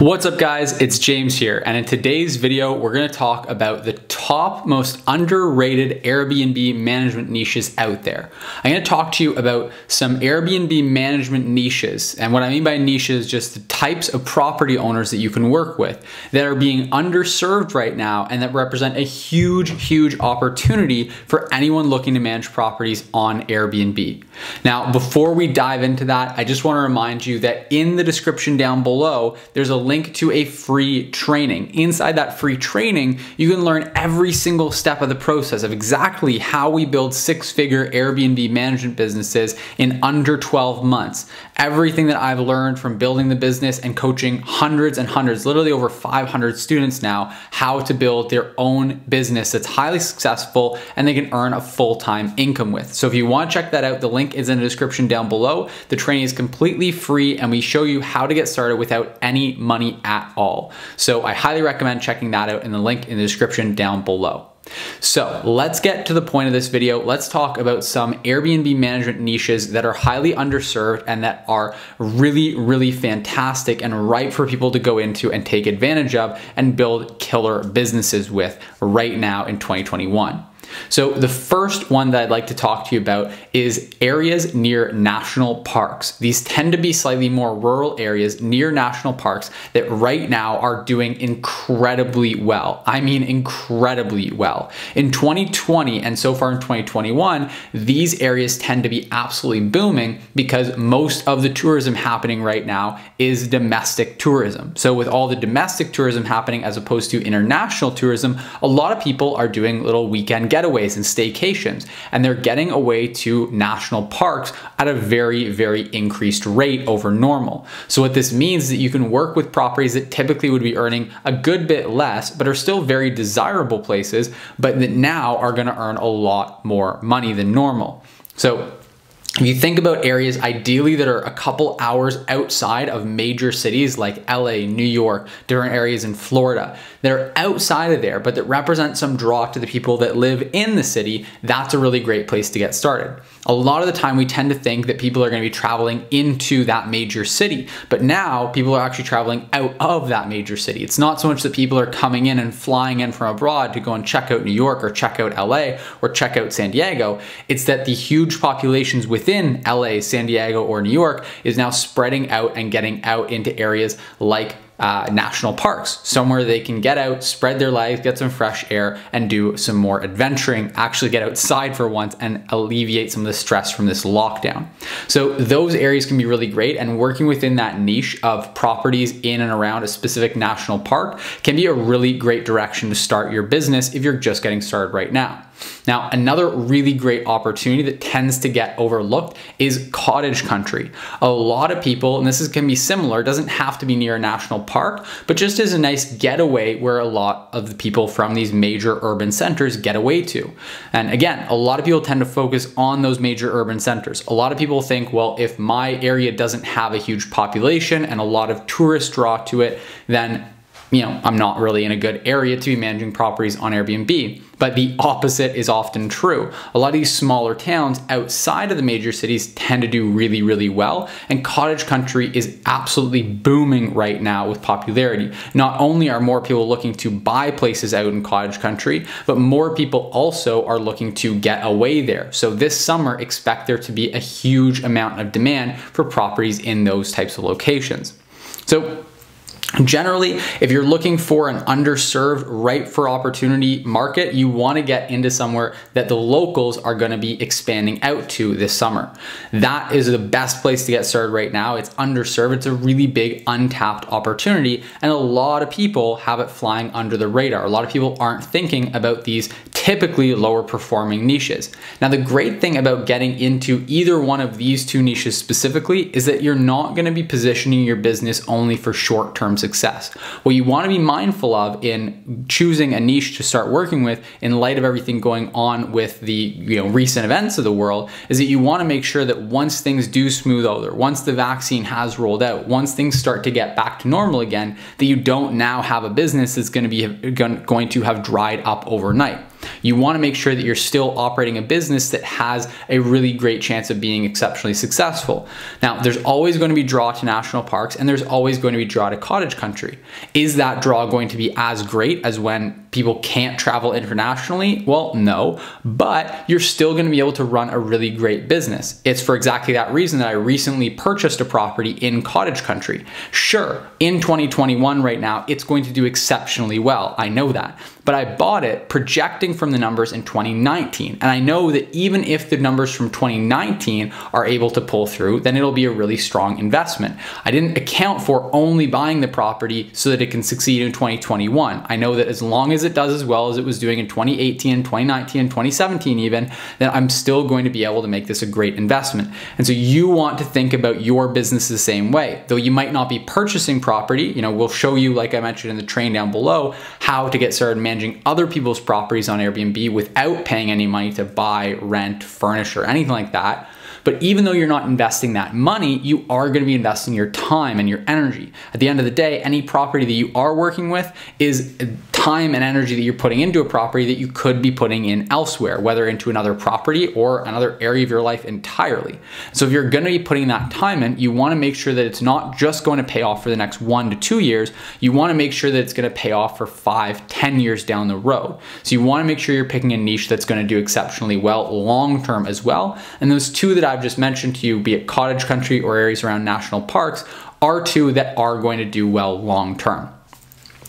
What's up guys, it's James here, and in today's video, we're gonna talk about the top most underrated Airbnb management niches out there. I'm gonna talk to you about some Airbnb management niches, and what I mean by niches, is just the types of property owners that you can work with that are being underserved right now and that represent a huge, huge opportunity for anyone looking to manage properties on Airbnb. Now, before we dive into that, I just wanna remind you that in the description down below, there's a link to a free training. Inside that free training, you can learn every single step of the process of exactly how we build six figure Airbnb management businesses in under 12 months. Everything that I've learned from building the business and coaching hundreds and hundreds, literally over 500 students now, how to build their own business that's highly successful and they can earn a full time income with. So if you want to check that out, the link is in the description down below. The training is completely free and we show you how to get started without any money money at all. So I highly recommend checking that out in the link in the description down below. So let's get to the point of this video. Let's talk about some Airbnb management niches that are highly underserved and that are really, really fantastic and right for people to go into and take advantage of and build killer businesses with right now in 2021. So the first one that I'd like to talk to you about is areas near national parks. These tend to be slightly more rural areas near national parks that right now are doing incredibly well. I mean incredibly well. In 2020 and so far in 2021, these areas tend to be absolutely booming because most of the tourism happening right now is domestic tourism. So with all the domestic tourism happening as opposed to international tourism, a lot of people are doing little weekend getaways and staycations, and they're getting away to national parks at a very, very increased rate over normal. So what this means is that you can work with properties that typically would be earning a good bit less, but are still very desirable places, but that now are gonna earn a lot more money than normal. So if you think about areas ideally that are a couple hours outside of major cities like LA, New York, different areas in Florida, that are outside of there, but that represent some draw to the people that live in the city, that's a really great place to get started. A lot of the time we tend to think that people are gonna be traveling into that major city, but now people are actually traveling out of that major city. It's not so much that people are coming in and flying in from abroad to go and check out New York or check out LA or check out San Diego. It's that the huge populations within within LA, San Diego, or New York is now spreading out and getting out into areas like uh, national parks, somewhere they can get out, spread their legs, get some fresh air, and do some more adventuring, actually get outside for once and alleviate some of the stress from this lockdown. So those areas can be really great and working within that niche of properties in and around a specific national park can be a really great direction to start your business if you're just getting started right now. Now, another really great opportunity that tends to get overlooked is cottage country. A lot of people, and this is, can be similar, doesn't have to be near a national park, but just as a nice getaway where a lot of the people from these major urban centers get away to. And again, a lot of people tend to focus on those major urban centers. A lot of people think, well, if my area doesn't have a huge population and a lot of tourists draw to it, then you know, I'm not really in a good area to be managing properties on Airbnb. But the opposite is often true. A lot of these smaller towns outside of the major cities tend to do really, really well. And cottage country is absolutely booming right now with popularity. Not only are more people looking to buy places out in cottage country, but more people also are looking to get away there. So this summer, expect there to be a huge amount of demand for properties in those types of locations. So Generally, if you're looking for an underserved, ripe for opportunity market, you want to get into somewhere that the locals are going to be expanding out to this summer. That is the best place to get started right now. It's underserved. It's a really big untapped opportunity, and a lot of people have it flying under the radar. A lot of people aren't thinking about these typically lower performing niches. Now, the great thing about getting into either one of these two niches specifically is that you're not going to be positioning your business only for short term success. What you want to be mindful of in choosing a niche to start working with in light of everything going on with the you know recent events of the world is that you want to make sure that once things do smooth over, once the vaccine has rolled out, once things start to get back to normal again, that you don't now have a business that's to be going to have dried up overnight. You wanna make sure that you're still operating a business that has a really great chance of being exceptionally successful. Now, there's always going to be draw to national parks and there's always going to be draw to cottage country. Is that draw going to be as great as when people can't travel internationally? Well, no, but you're still going to be able to run a really great business. It's for exactly that reason that I recently purchased a property in cottage country. Sure, in 2021 right now, it's going to do exceptionally well. I know that. But I bought it projecting from the numbers in 2019. And I know that even if the numbers from 2019 are able to pull through, then it'll be a really strong investment. I didn't account for only buying the property so that it can succeed in 2021. I know that as long as it does as well as it was doing in 2018, 2019, 2017 even, then I'm still going to be able to make this a great investment. And so you want to think about your business the same way. Though you might not be purchasing property, you know, we'll show you, like I mentioned in the train down below, how to get started managing managing other people's properties on Airbnb without paying any money to buy, rent, furnish, or anything like that. But even though you're not investing that money, you are going to be investing your time and your energy. At the end of the day, any property that you are working with is time and energy that you're putting into a property that you could be putting in elsewhere, whether into another property or another area of your life entirely. So if you're going to be putting that time in, you want to make sure that it's not just going to pay off for the next one to two years. You want to make sure that it's going to pay off for five, ten years down the road. So you want to make sure you're picking a niche that's going to do exceptionally well long term as well. And those two that I've just mentioned to you, be it cottage country or areas around national parks, are two that are going to do well long term.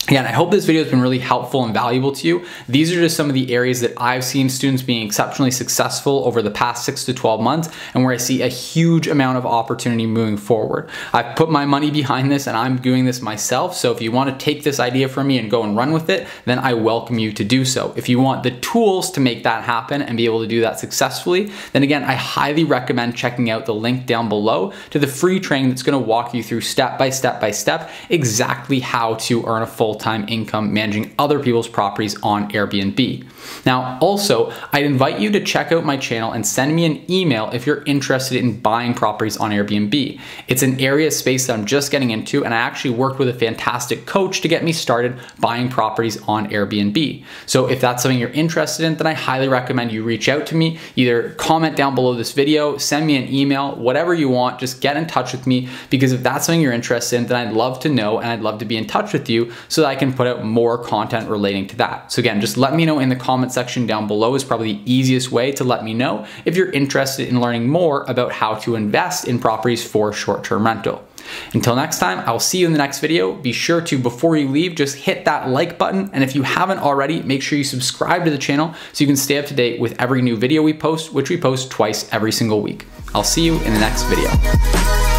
Again, I hope this video has been really helpful and valuable to you. These are just some of the areas that I've seen students being exceptionally successful over the past six to 12 months and where I see a huge amount of opportunity moving forward. I've put my money behind this and I'm doing this myself. So if you want to take this idea from me and go and run with it, then I welcome you to do so. If you want the tools to make that happen and be able to do that successfully, then again, I highly recommend checking out the link down below to the free training that's going to walk you through step by step by step exactly how to earn a full full-time income managing other people's properties on Airbnb. Now, also, I'd invite you to check out my channel and send me an email if you're interested in buying properties on Airbnb. It's an area space that I'm just getting into, and I actually worked with a fantastic coach to get me started buying properties on Airbnb. So if that's something you're interested in, then I highly recommend you reach out to me. Either comment down below this video, send me an email, whatever you want, just get in touch with me because if that's something you're interested in, then I'd love to know and I'd love to be in touch with you so that I can put out more content relating to that. So again, just let me know in the comment section down below is probably the easiest way to let me know if you're interested in learning more about how to invest in properties for short-term rental. Until next time, I will see you in the next video. Be sure to, before you leave, just hit that like button. And if you haven't already, make sure you subscribe to the channel so you can stay up to date with every new video we post, which we post twice every single week. I'll see you in the next video.